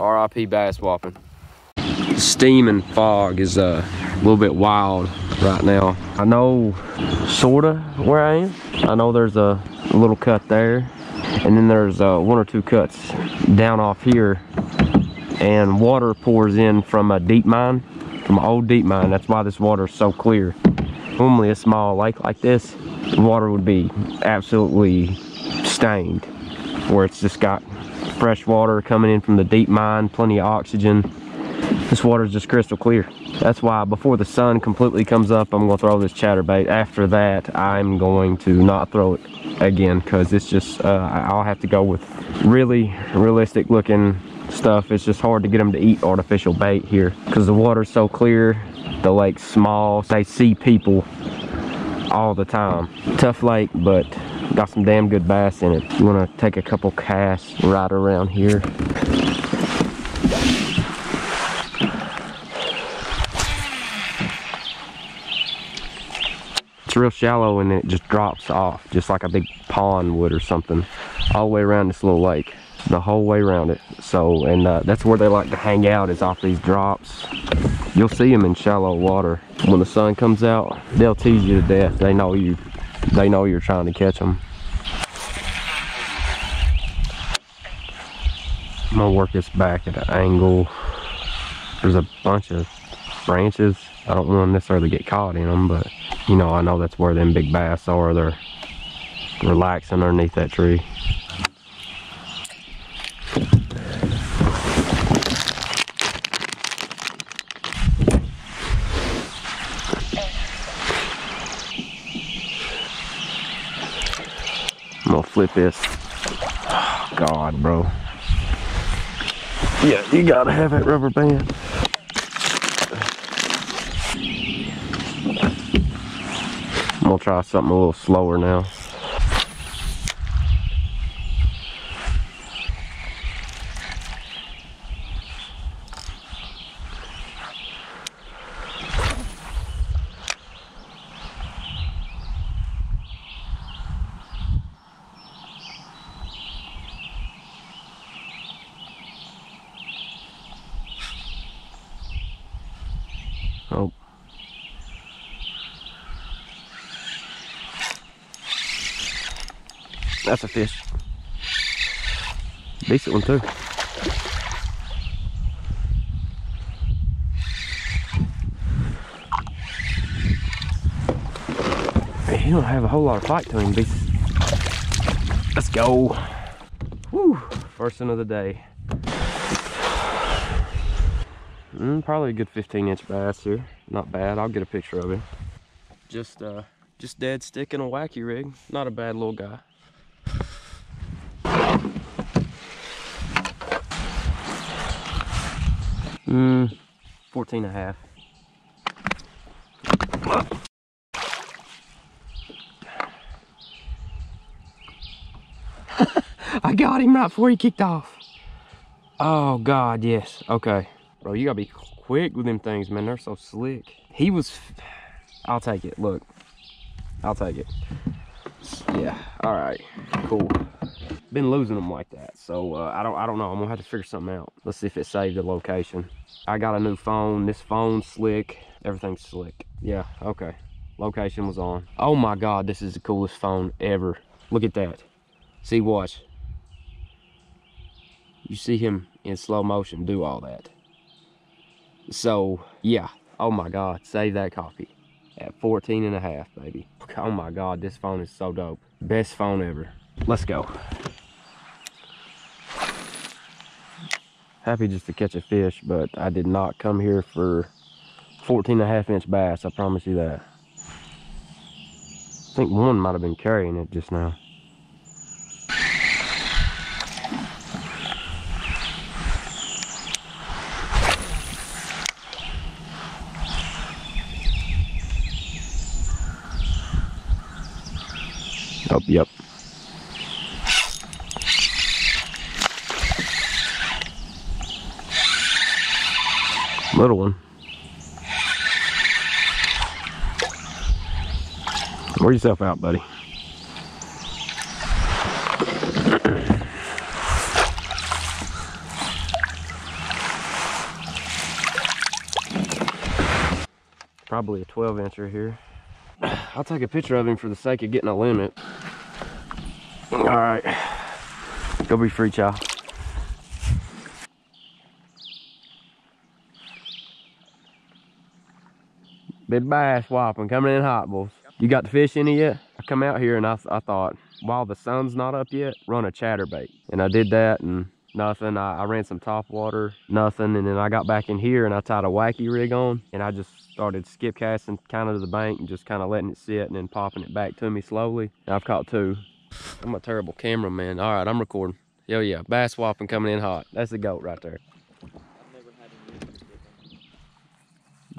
RIP bass whopping. Steam and fog is uh, a little bit wild right now. I know sorta where I am. I know there's a little cut there and then there's uh, one or two cuts down off here and water pours in from a deep mine, from an old deep mine. That's why this water is so clear. Normally a small lake like this, the water would be absolutely stained where it's just got fresh water coming in from the deep mine, plenty of oxygen. This water is just crystal clear. That's why before the sun completely comes up, I'm gonna throw this chatterbait. After that, I'm going to not throw it again because it's just, uh, I'll have to go with really realistic looking stuff. It's just hard to get them to eat artificial bait here because the water's so clear, the lake's small, they see people all the time. Tough lake, but got some damn good bass in it. I'm gonna take a couple casts right around here. It's real shallow and it just drops off, just like a big pond would or something, all the way around this little lake, the whole way around it. So, and uh, that's where they like to hang out is off these drops. You'll see them in shallow water. When the sun comes out, they'll tease you to death. They know you, they know you're trying to catch them. I'm gonna work this back at an angle. There's a bunch of branches. I don't want to necessarily get caught in them, but you know, I know that's where them big bass are. They're relaxing underneath that tree. I'm gonna flip this. Oh, God, bro. Yeah, you gotta have that rubber band. I'm gonna try something a little slower now. That's a fish. Decent one too. He don't have a whole lot of fight to him. Let's go. Woo! First one of the day. Mm, probably a good 15 inch bass here. Not bad. I'll get a picture of him. Just uh just dead stick in a wacky rig. Not a bad little guy. Mm, 14 and a half. I got him right before he kicked off. Oh God, yes. Okay. Bro, you gotta be quick with them things, man. They're so slick. He was, I'll take it. Look, I'll take it. Yeah. All right. Cool. Been losing them like that, so uh, I don't. I don't know. I'm gonna have to figure something out. Let's see if it saved the location. I got a new phone. This phone's slick. Everything's slick. Yeah. Okay. Location was on. Oh my God, this is the coolest phone ever. Look at that. See, watch. You see him in slow motion do all that. So, yeah. Oh my God, save that copy. At 14 and a half, baby. Oh my God, this phone is so dope. Best phone ever. Let's go. Happy just to catch a fish, but I did not come here for 14 and a half inch bass, I promise you that. I think one might have been carrying it just now. Oh, yep. little one. Wear yourself out, buddy. Probably a 12 incher here. I'll take a picture of him for the sake of getting a limit. All right, go be free, child. Big bass whopping coming in hot, boys. You got the fish in it yet? I come out here and I, I thought, while the sun's not up yet, run a chatterbait. And I did that and nothing. I, I, ran some top water, nothing. And then I got back in here and I tied a wacky rig on and I just started skip casting kind of to the bank and just kind of letting it sit and then popping it back to me slowly. And I've caught two. I'm a terrible cameraman. All right, I'm recording. Yo, yeah, bass whopping coming in hot. That's the goat right there.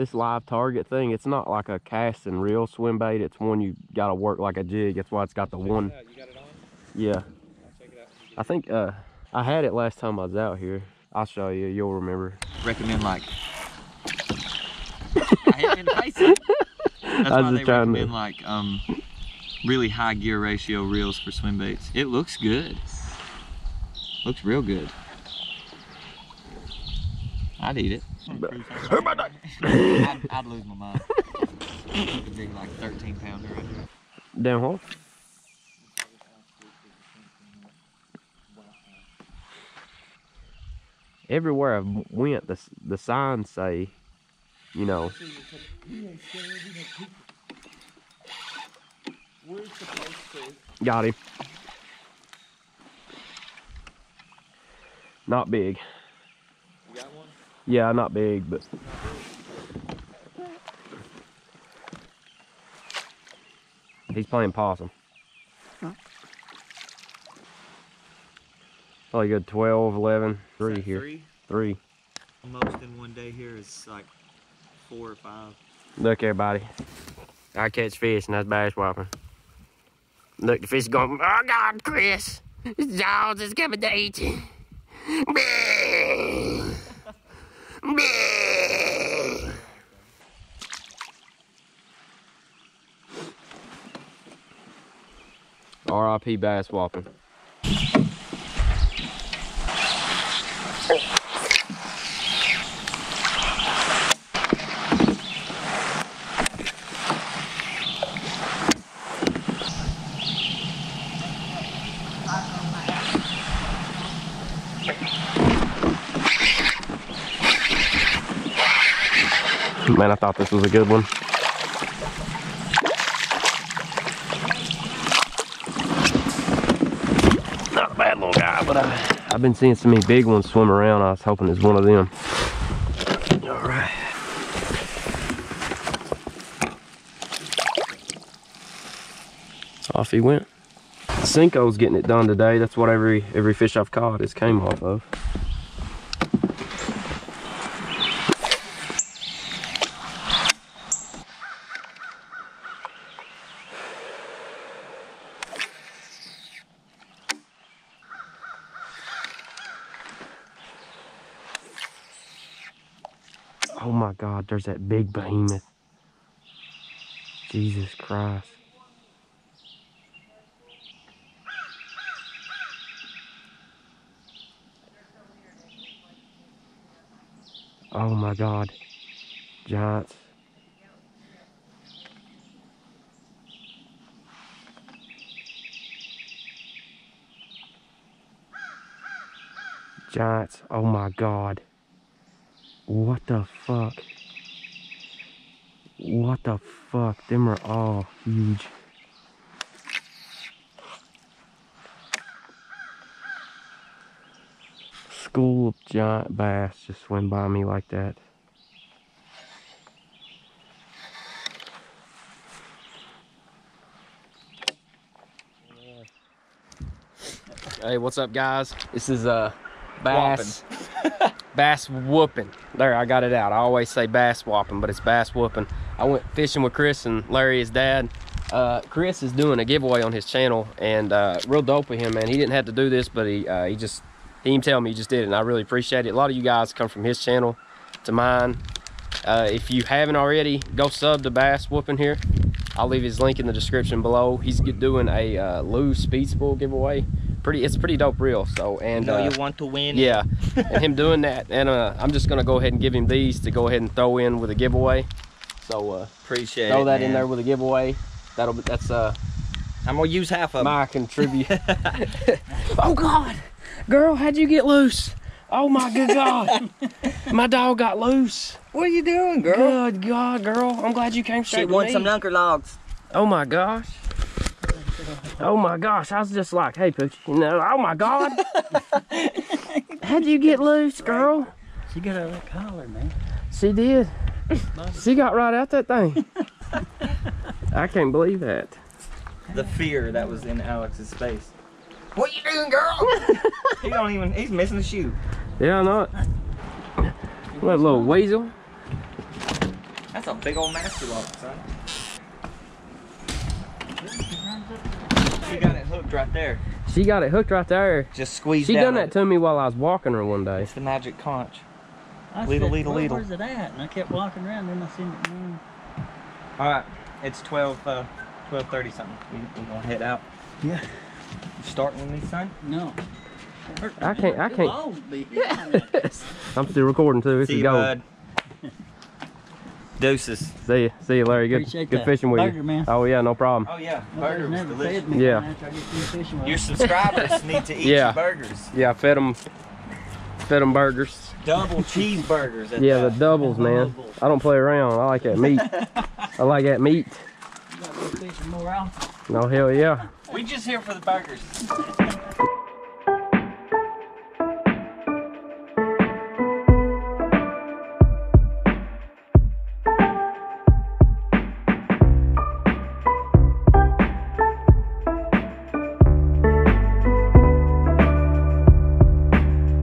This live target thing, it's not like a cast and reel swim bait. It's one you got to work like a jig. That's why it's got the Check one. it out. You got it on? Yeah, I'll check it out. I think uh, I had it last time I was out here. I'll show you. You'll remember. recommend like I hit in the face. That's I why they trying to- recommend like um really high gear ratio reels for swim baits. It looks good. Looks real good. I'd eat it. I'd, I'd lose my mind. It's a big like 13 pounder right here. Damn what? Everywhere I went, the the signs say, you know, got him. Not big. You got one? Yeah, not big, he's playing possum. Probably oh, good 12, 11, three here. Three. Three. Most in one day here is like four or five. Look, everybody. I catch fish and that's bass whopping. Look, the fish is going, oh God, Chris. Jaws is coming to eat you. R.I.P. bass whopping. Man, I thought this was a good one. Not a bad little guy, but I, I've been seeing so many big ones swim around. I was hoping it's one of them. All right. Off he went. Senko's getting it done today. That's what every every fish I've caught is came off of. Oh my God, there's that big behemoth. Jesus Christ. Oh my God. Giants. Giants. Oh my God. What the fuck? What the fuck? Them are all huge. School of giant bass just swim by me like that. Hey, what's up, guys? This is uh, bass, bass whooping. There, I got it out. I always say bass whopping, but it's bass whooping. I went fishing with Chris and Larry, his dad. Uh, Chris is doing a giveaway on his channel, and uh, real dope of him, man. He didn't have to do this, but he uh, he just he didn't tell me he just did it, and I really appreciate it. A lot of you guys come from his channel to mine. Uh, if you haven't already, go sub to Bass Whooping here. I'll leave his link in the description below. He's doing a uh, Lew's Speed Spool giveaway. Pretty, it's a pretty dope reel. So and know uh, you want to win. yeah, and him doing that, and uh, I'm just gonna go ahead and give him these to go ahead and throw in with a giveaway. So uh, Appreciate throw it. that in there with a giveaway. That'll be that's uh I'm gonna use half of my contribute. oh God, girl, how'd you get loose? Oh my good God, my dog got loose. What are you doing, girl? Good God, girl, I'm glad you came straight She to wants some Dunker logs. Oh my gosh. Oh my gosh, I was just like, hey Poochie, you know, oh my God. How'd you get loose, girl? She got out of that collar, man. She did. She got right out that thing. I can't believe that. The fear that was in Alex's face. What are you doing, girl? he don't even. He's missing a shoe. Yeah, I know it. What little weasel? That's a big old master lock, son. She got it hooked right there. She got it hooked right there. Just squeeze She down. done that to me while I was walking her one day. It's the magic conch. I Leedle, said, leedle, "Well, leedle." Where's it at? And I kept walking around, then I seen it run. All right, it's 12, uh, 12:30 something. We, we gonna head out. Yeah. You starting with me, son? No. I can't- I Too can't- old to be here. I'm still recording too. This See is you, gold. bud. Deuces. See you, see you, Larry. Good, Appreciate good that. fishing with Burger, you. man. Oh yeah, no problem. Oh yeah, burger was delicious. me Yeah. after I get through fishing with Your subscribers need to eat Yeah. your burgers. Yeah, I fed them, fed them burgers. Double cheeseburgers. At Yeah, the that. doubles, man. I don't play around. I like that meat. I like that meat. You gotta go fishing more often. No oh, hell yeah. We just here for the burgers.